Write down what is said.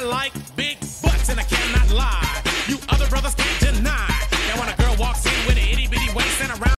I like